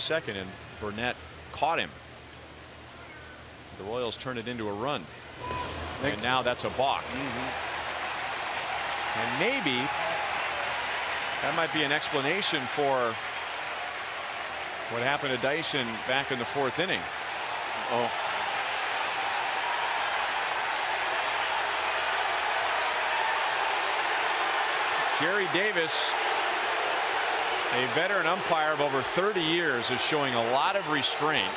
second and Burnett caught him. The Royals turn it into a run. And now that's a balk. Mm-hmm. And maybe that might be an explanation for what happened to Dyson back in the fourth inning. Oh. Jerry Davis, a veteran umpire of over 30 years, is showing a lot of restraint.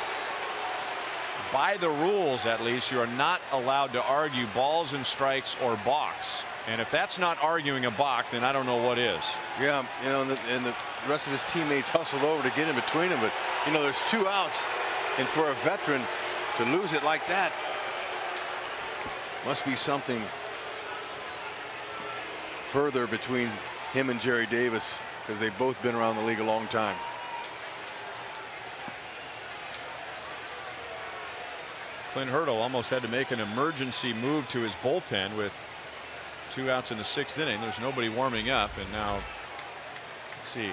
By the rules, at least, you are not allowed to argue balls and strikes or balks. And if that's not arguing a balk, then I don't know what is. Yeah, you know, and the, and the rest of his teammates hustled over to get in between them. But, you know, there's two outs. And for a veteran to lose it like that must be something further between him and Jerry Davis because they've both been around the league a long time. Clint Hurdle almost had to make an emergency move to his bullpen with two outs in the sixth inning. There's nobody warming up and now let's see.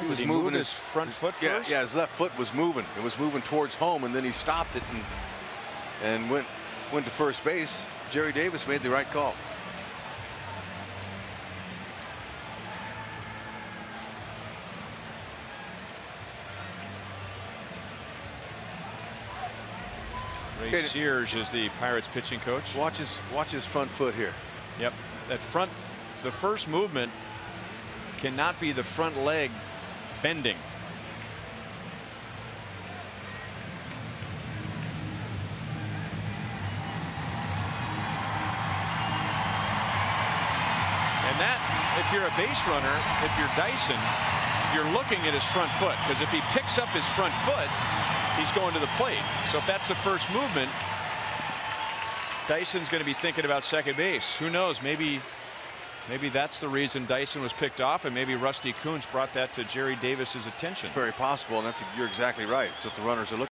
He was Did moving his, his front foot yeah, first? Yeah, his left foot was moving. It was moving towards home, and then he stopped it and and went went to first base. Jerry Davis made the right call. Ray Okay. Sears is the Pirates pitching coach. Watch his watch his front foot here. Yep. That front, the first movement cannot be the front leg bending. And that, if you're a base runner, if you're Dyson, you're looking at his front foot because if he picks up his front foot, he's going to the plate. So if that's the first movement, Dyson's going to be thinking about second base. Who knows? Maybe maybe that's the reason Dyson was picked off, and maybe Rusty Kuntz brought that to Jerry Davis's attention. It's very possible, and that's you're exactly right. What the runners are looking.